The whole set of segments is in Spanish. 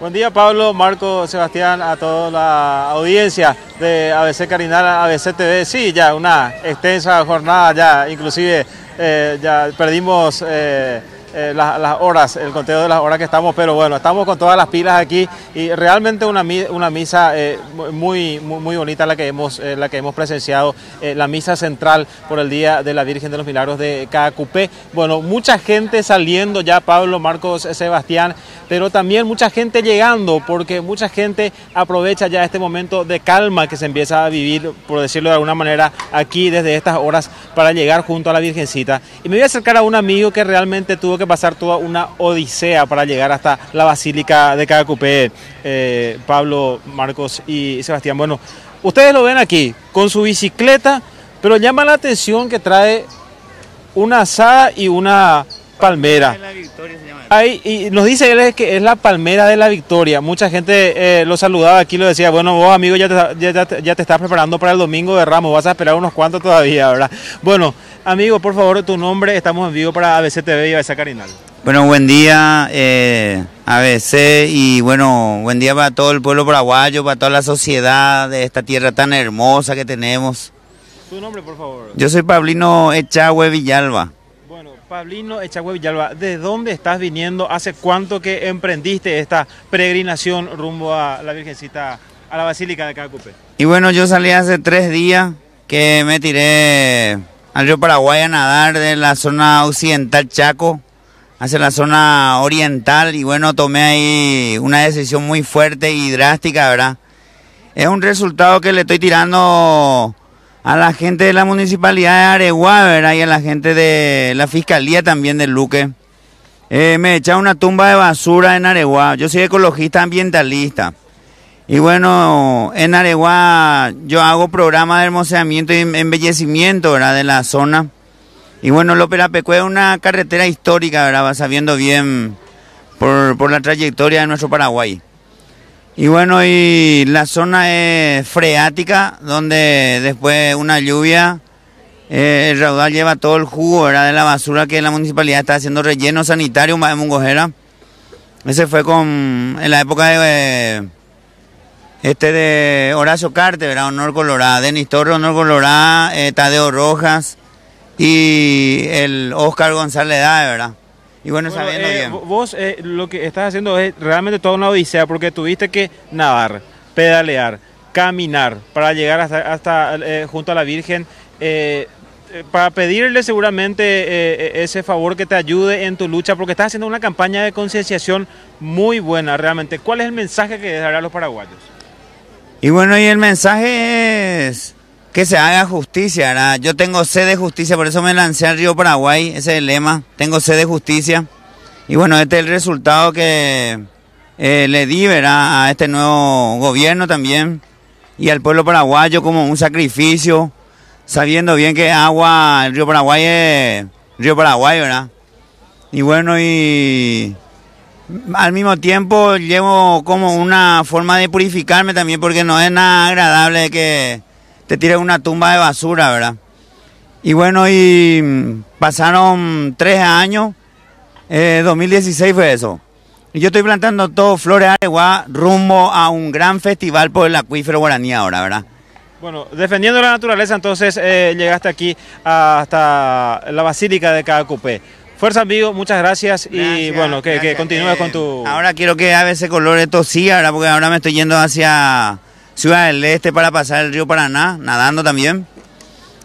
Buen día Pablo, Marco, Sebastián, a toda la audiencia de ABC Carinal, ABC TV. Sí, ya una extensa jornada, ya inclusive eh, ya perdimos... Eh, eh, las, horas, el conteo de las horas que estamos, pero bueno, estamos con todas las pilas aquí y realmente una, una misa eh, muy, muy, bonita la que hemos, eh, la que hemos presenciado, la misa central por el Día de la Virgen de los Milagros de Cacupé. Bueno, mucha gente saliendo ya, Pablo, Marcos, Sebastián, pero también mucha gente llegando, porque mucha gente aprovecha ya este momento de calma que se empieza a vivir, por decirlo de alguna manera, aquí desde estas horas para llegar junto a la Virgencita. Y me voy a acercar a un amigo que realmente tuvo que pasar toda una odisea para llegar hasta la Basílica de Cacupé, eh, Pablo, Marcos y Sebastián. Bueno, ustedes lo ven aquí, con su bicicleta, pero llama la atención que trae una asada y una palmera. Ahí, y nos dice él que es la palmera de la victoria. Mucha gente eh, lo saludaba aquí, lo decía, bueno, vos amigo ya te, ya, ya te estás preparando para el domingo de Ramos, vas a esperar unos cuantos todavía, ¿verdad? Bueno, Amigo, por favor, tu nombre, estamos en vivo para ABC TV y ABC Carinal. Bueno, buen día eh, ABC y bueno, buen día para todo el pueblo paraguayo, para toda la sociedad de esta tierra tan hermosa que tenemos. Tu nombre, por favor. Yo soy Pablino Echagüe Villalba. Pablino Echagüe Villalba, ¿de dónde estás viniendo? ¿Hace cuánto que emprendiste esta peregrinación rumbo a la Virgencita, a la Basílica de Cacupe? Y bueno, yo salí hace tres días que me tiré al río Paraguay a nadar de la zona occidental Chaco hacia la zona oriental y bueno, tomé ahí una decisión muy fuerte y drástica, ¿verdad? Es un resultado que le estoy tirando a la gente de la municipalidad de Areguá, ¿verdad? Y a la gente de la fiscalía también de Luque. Eh, me echaron una tumba de basura en Areguá. Yo soy ecologista ambientalista. Y bueno, en Areguá yo hago programas de hermoseamiento y embellecimiento ¿verdad? de la zona. Y bueno, López Apecue es una carretera histórica, ¿verdad? va sabiendo bien por, por, la trayectoria de nuestro Paraguay. Y bueno, y la zona es freática, donde después de una lluvia eh, el raudal lleva todo el jugo ¿verdad? de la basura que la municipalidad está haciendo relleno sanitario más de Mungojera. Ese fue con, en la época de... Este de Horacio Carte, ¿verdad? Honor Colorado, Denis Torres, Honor Colorado, eh, Tadeo Rojas y el Oscar González Dade, ¿verdad? Y bueno, sabiendo eh, bien. Vos eh, lo que estás haciendo es realmente toda una odisea porque tuviste que nadar, pedalear, caminar para llegar hasta, hasta junto a la Virgen. para pedirle seguramente ese favor que te ayude en tu lucha, porque estás haciendo una campaña de concienciación muy buena realmente. ¿Cuál es el mensaje que dará a los paraguayos? Y bueno, y el mensaje es que se haga justicia, ¿verdad? Yo tengo sed de justicia, por eso me lancé al río Paraguay, ese es el lema, tengo sed de justicia. Y bueno, este es el resultado que eh, le di, ¿verdad? A este nuevo gobierno también y al pueblo paraguayo como un sacrificio, sabiendo bien que agua, el río Paraguay es río Paraguay, ¿verdad? Y bueno, y al mismo tiempo llevo como una forma de purificarme también porque no es nada agradable que te tires una tumba de basura, ¿verdad? Y bueno, y pasaron tres años, 2016 eh, fue eso. Y yo estoy plantando todo flores areguá rumbo a un gran festival por el acuífero guaraní ahora, ¿verdad? Bueno, defendiendo la naturaleza, entonces eh, llegaste aquí hasta la Basílica de Cacupé. Fuerza amigo, muchas gracias, y bueno, que, continúes con tu... Eh, ahora quiero que a veces color esto sí, ahora porque ahora me estoy yendo hacia Ciudad del Este para pasar el río Paraná, nadando también.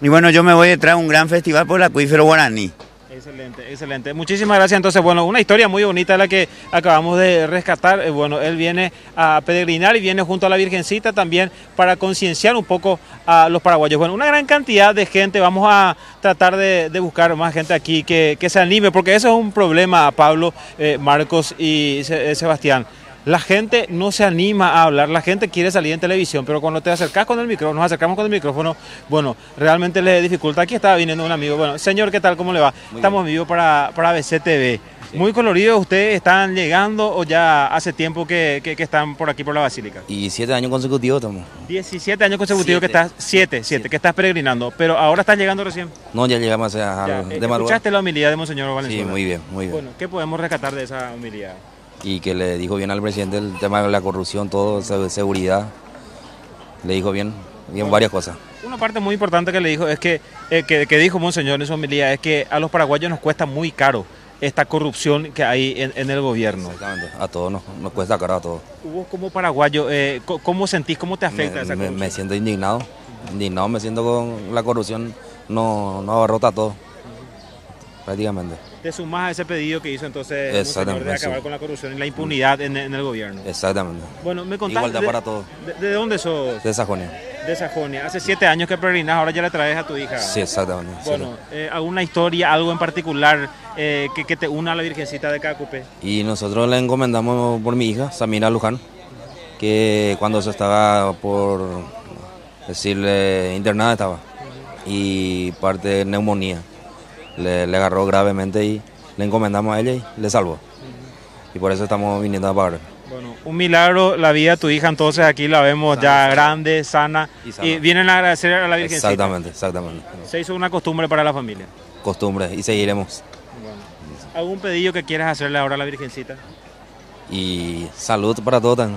Y bueno, yo me voy detrás de un gran festival por el acuífero guaraní. Excelente, excelente. Muchísimas gracias. Entonces, bueno, una historia muy bonita la que acabamos de rescatar. Eh, bueno, él viene a peregrinar y viene junto a la Virgencita también para concienciar un poco a los paraguayos. Bueno, una gran cantidad de gente. Vamos a tratar de, buscar más gente aquí que, se anime, porque eso es un problema, Pablo, eh, Marcos y eh, Sebastián. La gente no se anima a hablar, la gente quiere salir en televisión, pero cuando te acercas con el micrófono, nos acercamos con el micrófono, bueno, realmente le dificulta. Aquí estaba viniendo un amigo, bueno, señor, ¿qué tal? ¿Cómo le va? Estamos vivos para, para ABC TV. Muy colorido, ¿ustedes están llegando o ya hace tiempo que, están por aquí por la Basílica? Y siete años consecutivos estamos. 17 años consecutivos que estás, siete, siete, que estás peregrinando, pero ahora estás llegando recién. No, ya llegamos a, ya, de ¿Escuchaste la humildad de Monseñor Valenzuela? Sí, muy bien, muy bien. Bueno, ¿qué podemos rescatar de esa humildad? Y que le dijo bien al presidente el tema de la corrupción, todo, se- seguridad. Le dijo bien, bien varias cosas. Una parte muy importante que le dijo es que, eh, que, que dijo Monseñor en su homilía es que a los paraguayos nos cuesta muy caro esta corrupción que hay en, en el gobierno. Exactamente, a todos nos, nos cuesta caro a todos. Vos como paraguayo, eh, ¿cómo sentís, cómo te afecta Me, esa corrupción? me siento indignado, indignado me siento con la corrupción, no, no abarrota todo, prácticamente. Te sumás a ese pedido que hizo entonces Monseñor Exactamente, de acabar sí. con la corrupción y la impunidad en, en el gobierno. Exactamente. Bueno, me contás... Igualdad de- para todos. De, de dónde sos? De Sajonia. De Sajonia. Hace siete años que peregrinás, ahora ya le traes a tu hija. Sí, exactamente. Bueno, eh, ¿alguna historia, algo en particular eh, que, que te una a la Virgencita de Cacupe? Y nosotros le encomendamos por mi hija, Samira Luján, que cuando se estaba por decirle internada estaba y parte de neumonía. Le, le agarró gravemente y le encomendamos a ella y le salvó. Y por eso estamos viniendo a pagar. Bueno, un milagro la vida de tu hija, entonces aquí la vemos ya grande, sana, y, vienen a agradecer a la Virgencita. Exactamente, exactamente. Se hizo una costumbre para la familia. Costumbre y seguiremos. ¿Algún pedido que quieras hacerle ahora a la Virgencita? Y salud para todos.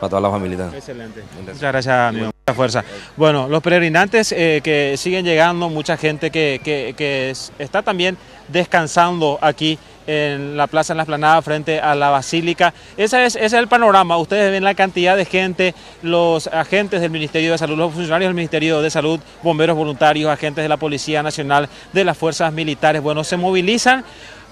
Para toda la familia. Excelente. Muchas gracias, amigo. Fuerza. Bueno, los peregrinantes eh, que siguen llegando, mucha gente que, que- que es- está también descansando aquí en la plaza, en la esplanada, frente a la basílica. Ese es, ese es el panorama. Ustedes ven la cantidad de gente, los agentes del Ministerio de Salud, los funcionarios del Ministerio de Salud, bomberos voluntarios, agentes de la Policía Nacional, de las fuerzas militares. Bueno, se movilizan.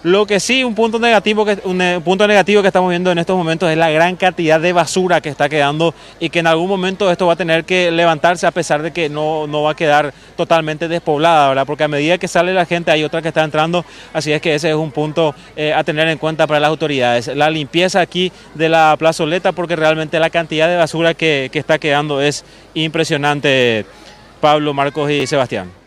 Lo que sí, un punto negativo que un eh, punto negativo que estamos viendo en estos momentos es la gran cantidad de basura que está quedando y que en algún momento esto va a tener que levantarse a pesar de que no, no va a quedar totalmente despoblada, ¿verdad? Porque a medida que sale la gente hay otra que está entrando, así es que ese es un punto eh, a tener en cuenta para las autoridades. La limpieza aquí de la plazoleta porque realmente la cantidad de basura que, que está quedando es impresionante, Pablo, Marcos y Sebastián.